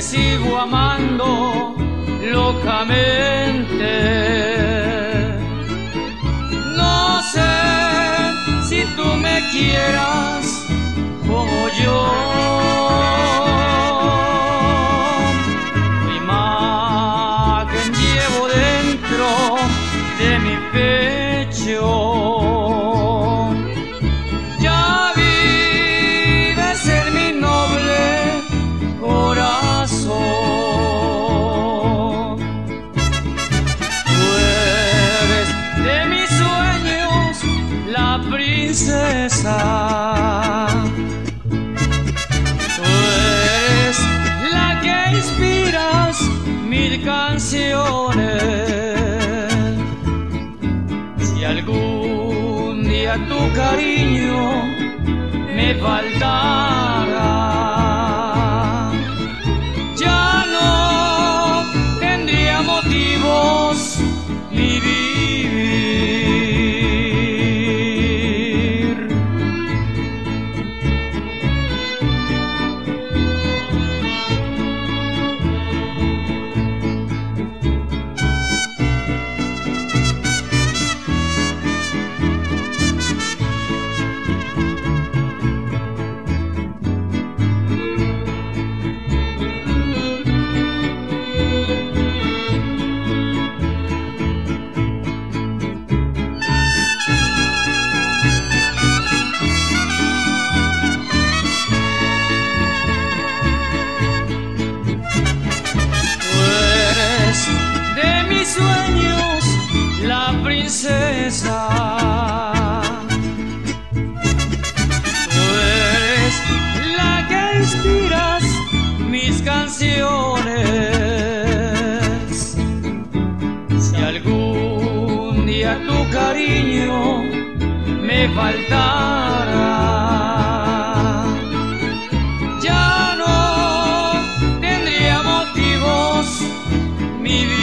te sigo amando locamente. quieras. princesa. Tú eres la que inspiras mil canciones. Si algún día tu cariño me falta princesa. Tú eres la que inspiras mis canciones. Si algún día tu cariño me faltara. Ya no tendría motivos mi vida.